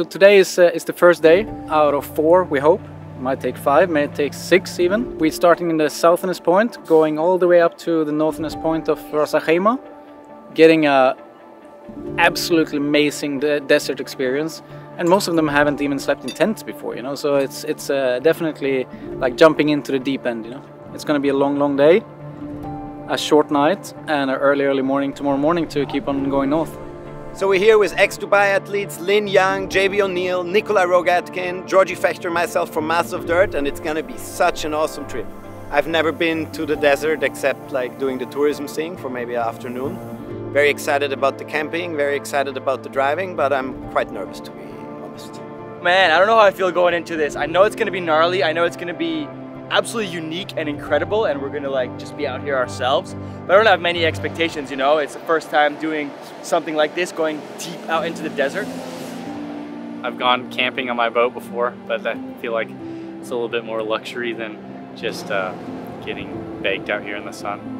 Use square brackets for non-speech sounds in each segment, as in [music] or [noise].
so today is, uh, is the first day out of four, we hope. Might take five, may take six even. We're starting in the southernest point, going all the way up to the northernest point of Ras Al getting a absolutely amazing de desert experience. And most of them haven't even slept in tents before, you know. So it's it's uh, definitely like jumping into the deep end, you know. It's going to be a long, long day, a short night, and an early, early morning tomorrow morning to keep on going north. So we're here with XDubai athletes Lynn Jung, JB O'Neil, Nicholi Rogatkin, Georgie Fechter, myself from Mass of Dirt, and it's gonna be such an awesome trip. I've never been to the desert except like doing the tourism thing for maybe an afternoon. Very excited about the camping, very excited about the driving, but I'm quite nervous to be honest. Man, I don't know how I feel going into this. I know it's gonna be gnarly, I know it's gonna be absolutely unique and incredible and we're gonna like just be out here ourselves. But I don't have many expectations, you know? It's the first time doing something like this, going deep out into the desert. I've gone camping on my boat before, but I feel like it's a little bit more luxury than just uh, getting baked out here in the sun.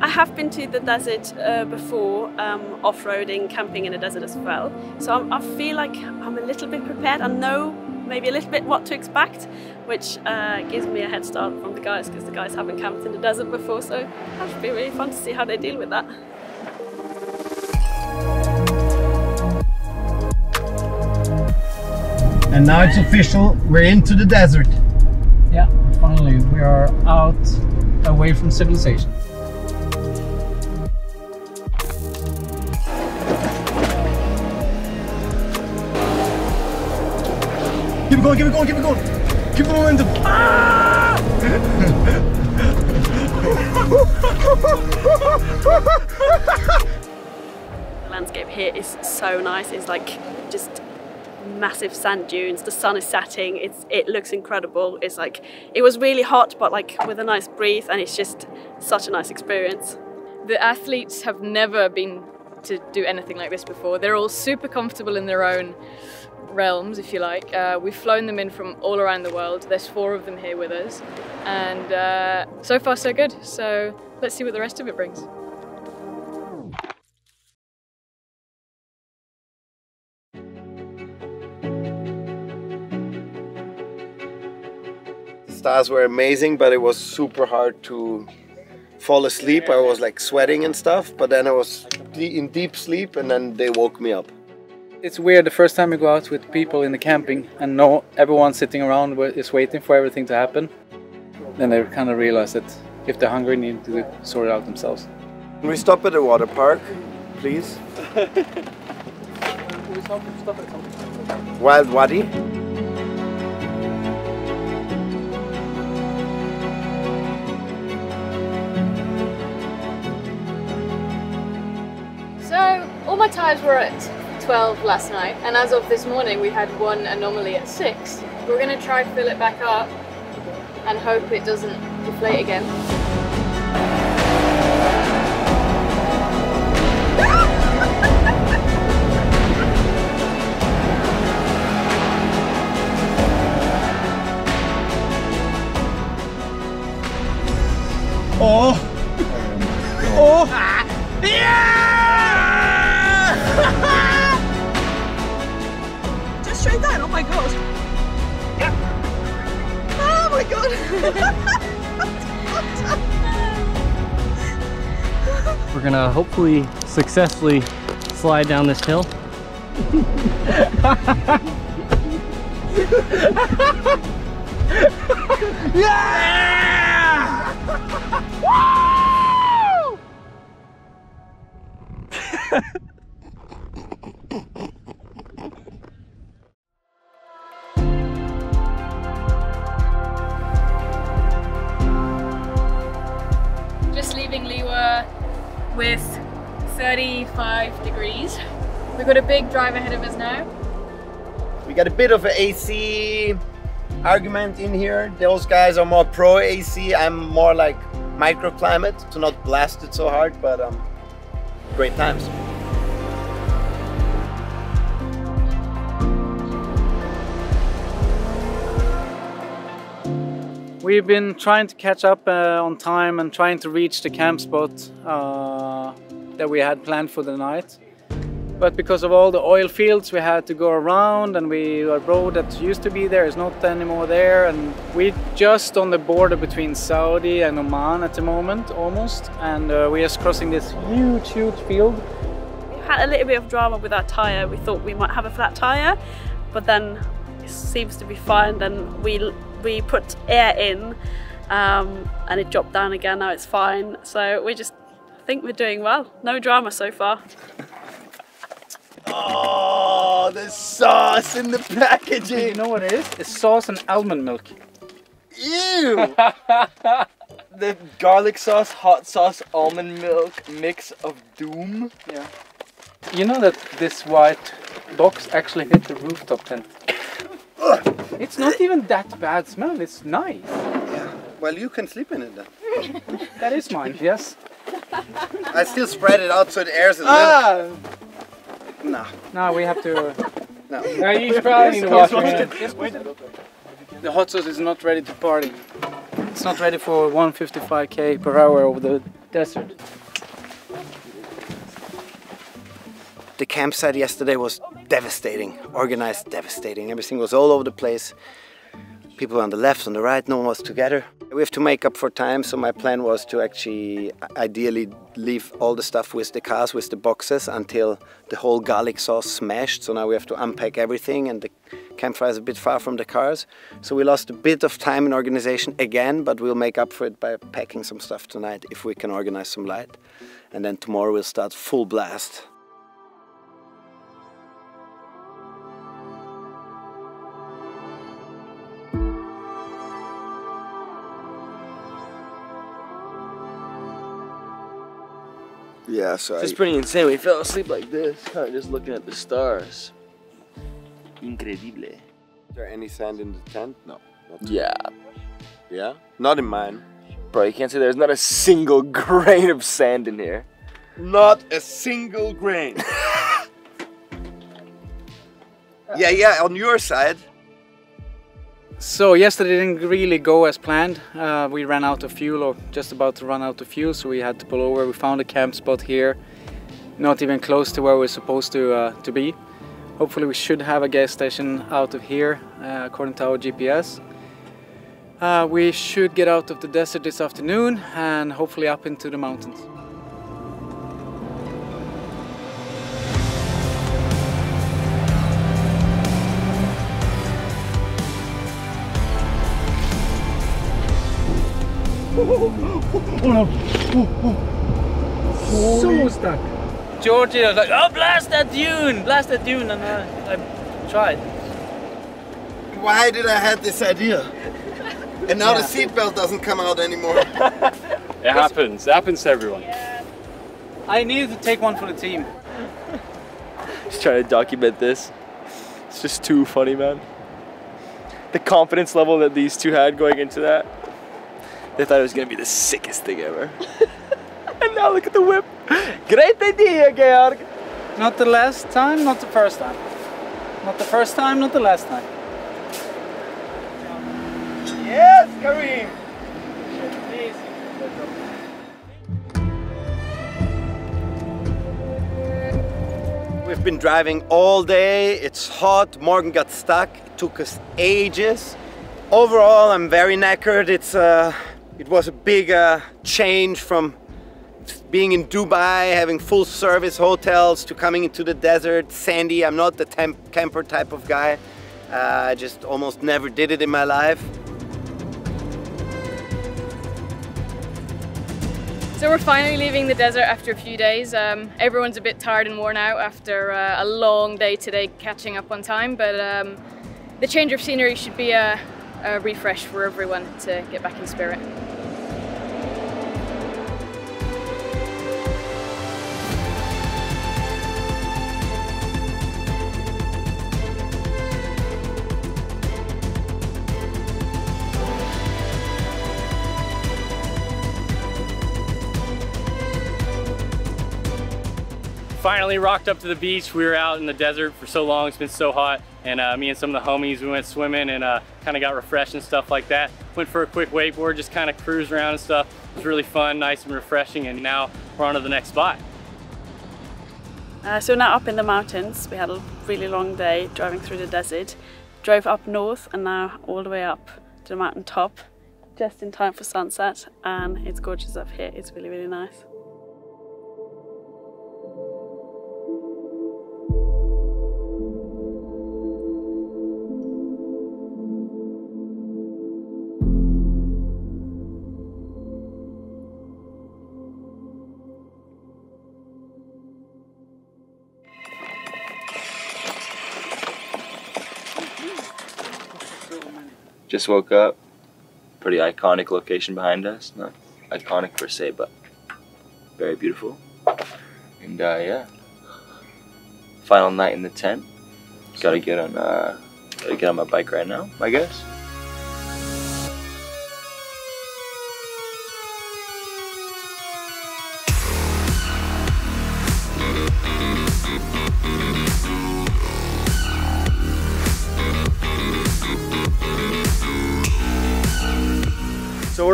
I have been to the desert uh, before, um, off-roading, camping in the desert as well. So I'm, i feel like I'm a little bit prepared. I know maybe a little bit what to expect, which uh, gives me a head start from the guys because the guys haven't camped in the desert before. So that should be really fun to see how they deal with that. And now it's official, we're into the desert. Yeah, finally we are out away from civilization. Keep it going, keep it going, keep it going. Keep the momentum. Ah! The landscape here is so nice. It's like just massive sand dunes. The sun is setting. It's it looks incredible. It's like it was really hot, but like with a nice breeze, and it's just such a nice experience. The athletes have never been to do anything like this before. They're all super comfortable in their own realms, if you like. Uh, we've flown them in from all around the world. There's four of them here with us, and uh, so far so good. So let's see what the rest of it brings. Stars were amazing, but it was super hard to fall asleep. I was like sweating and stuff, but then I was in deep sleep and then they woke me up. It's weird the first time you go out with people in the camping and no everyone sitting around is waiting for everything to happen. Then they kind of realize that if they're hungry, they need to sort it out themselves. Can we stop at the water park, please? Wild Wadi. So all my times were at 12 last night, and as of this morning, we had one anomaly at six. We're gonna try fill it back up and hope it doesn't deflate again. Oh! Um, oh! Ah, Just straight down. Oh my god. Oh my god. [laughs] We're gonna hopefully successfully slide down this hill. [laughs] yeah! Just [laughs] with 35 degrees. We've got a big drive ahead of us now. We got a bit of an AC argument in here. Those guys are more pro AC. I'm more like microclimate to not blast it so hard, but um, great times. We've been trying to catch up uh, on time and trying to reach the camp spot uh, that we had planned for the night. but because of all the oil fields we had to go around and we a road that used to be there is not anymore there and we're just on the border between Saudi and Oman at the moment almost and uh, we're just crossing this huge huge field We had a little bit of drama with our tyre. We thought we might have a flat tyre, but then it seems to be fine. Then we we put air in, um, and it dropped down again. Now it's fine. So we just think we're doing well. No drama so far. Oh, the sauce in the packaging. you know what it is it's sauce and almond milk Ew. [laughs] the garlic sauce, hot sauce, almond milk mix of doom. yeah you know that this white box actually hit the rooftop tent it's not even that bad smell it's nice Yeah. Well, you can sleep in it then. [laughs] that is mine yes [laughs] I still spread it out so the air's a little. Ah, Nah, now we have to [laughs] no. Now you probably need to wash your hands. The hot sauce is not ready to party. It's not ready for 155k per hour over the desert. The campsite yesterday was devastating, organized, devastating. Everything was all over the place. People on the left, on the right, no one was together. We have to make up for time, so my plan was to actually uh, ideally leave all the stuff with the cars, with the boxes, until the whole garlic sauce smashed. So now we have to unpack everything, and the campfire is a bit far from the cars. So we lost a bit of time in organization again, but we'll make up for it by packing some stuff tonight if we can organize some light. And then tomorrow we'll start full blast. Yeah, so it's pretty insane. We fell asleep like this, kind of just looking at the stars. Incredible. Is there any sand in the tent? No. Yeah, Yeah? Not in mine. bro, you can't say there's not a single [laughs] grain of sand in here. Not a single grain. [laughs] yeah, yeah, on your side. So yesterday didn't really go as planned. Uh, we ran out of fuel or just about to run out of fuel, so we had to pull over. We found a camp spot here, not even close to where we're supposed to uh, to be. Hopefully we should have a gas station out of here, uh, according to our GPS. Uh, we should get out of the desert this afternoon and hopefully up into the mountains. So stuck. Georgie was like, "Oh, blast that dune! Blast that dune!" And uh, I tried. Why did I have this idea? And now the seatbelt doesn't come out anymore. [laughs] It happens. It happens to everyone. I needed to take one for the team. [laughs] Just trying to document this. It's just too funny, man. The confidence level that these two had going into that. They thought it was gonna be the sickest thing ever. [laughs] and now look at the whip. Great idea, Georg. Not the last time, not the first time. Not the first time, not the last time. Yes, Kareem. We've been driving all day. It's hot. Morgan got stuck. It took us ages. Overall, I'm very knackered. It's uh, it was a big uh, change from being in Dubai, having full service hotels, to coming into the desert, sandy. I'm not the camper type of guy. Uh, I just almost never did it in my life. So we're finally leaving the desert after a few days. Um, everyone's a bit tired and worn out after uh, a long day today catching up on time, but um, the change of scenery should be a, a refresh for everyone to get back in spirit. Finally rocked up to the beach. We were out in the desert for so long. It's been so hot. And uh, me and some of the homies, we went swimming and uh, kind of got refreshed and stuff like that. Went for a quick wakeboard, just kind of cruised around and stuff. It was really fun, nice and refreshing. And now we're on to the next spot. Uh, so now up in the mountains, we had a really long day driving through the desert. Drove up north and now all the way up to the mountain top, just in time for sunset. And it's gorgeous up here. It's really, really nice. Just woke up. Pretty iconic location behind us. Not iconic per se, but very beautiful. And uh, yeah, final night in the tent. Gotta get on. Uh, gotta get on my bike right now. I guess.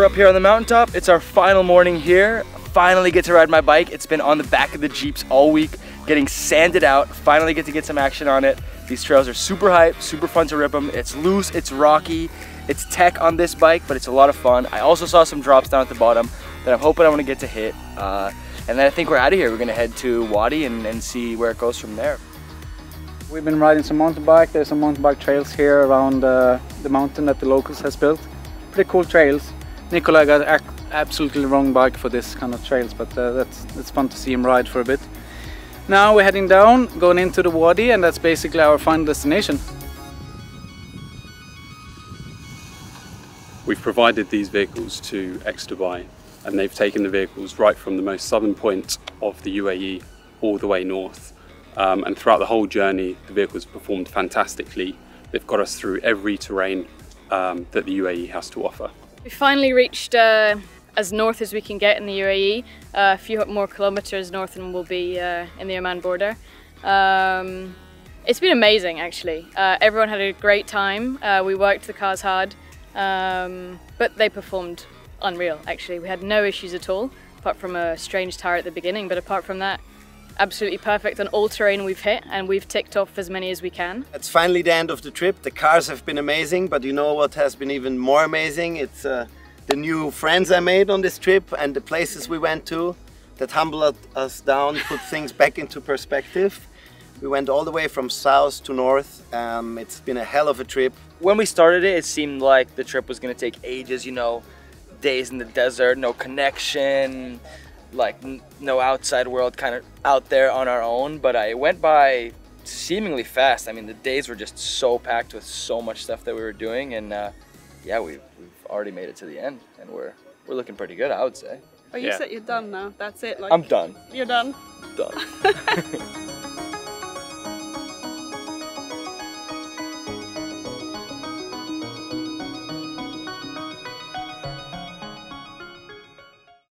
Up here on the mountaintop. It's our final morning here. Finally get to ride my bike. It's been on the back of the Jeeps all week, getting sanded out. Finally get to get some action on it. These trails are super hype, super fun to rip them. It's loose, it's rocky, it's tech on this bike, but it's a lot of fun. I also saw some drops down at the bottom that I'm hoping I'm gonna get to hit. Uh, and then I think we're out of here. We're gonna head to Wadi and, and see where it goes from there. We've been riding some mountain bike. There's some mountain bike trails here around uh, the mountain that the locals has built. Pretty cool trails. Nicholi got absolutely wrong bike for this kind of trails, but uh, that's it's fun to see him ride for a bit. Now we're heading down, going into the wadi, and that's basically our final destination. We've provided these vehicles to X Dubai, and they've taken the vehicles right from the most southern point of the UAE all the way north. Um, and throughout the whole journey, the vehicles performed fantastically. They've got us through every terrain um, that the UAE has to offer. We finally reached uh, as north as we can get in the UAE. Uh, a few more kilometers north and we'll be uh, in the Oman border. Um, it's been amazing actually. Uh, everyone had a great time. Uh, we worked the cars hard, um, but they performed unreal actually. We had no issues at all, apart from a strange tire at the beginning, but apart from that, absolutely perfect on all terrain we've hit and we've ticked off as many as we can. It's finally the end of the trip. The cars have been amazing, but you know what has been even more amazing? It's uh, the new friends I made on this trip and the places we went to that humbled us down, put things back into perspective. We went all the way from south to north. Um, it's been a hell of a trip. When we started it, it seemed like the trip was gonna take ages, you know, days in the desert, no connection, like no outside world kind of out there on our own but I went by seemingly fast I mean the days were just so packed with so much stuff that we were doing and uh, yeah we've, we've already made it to the end and we're we're looking pretty good I would say Oh, you Yeah. said you're done now. That's it. Like I'm done You're done. done [laughs] [laughs]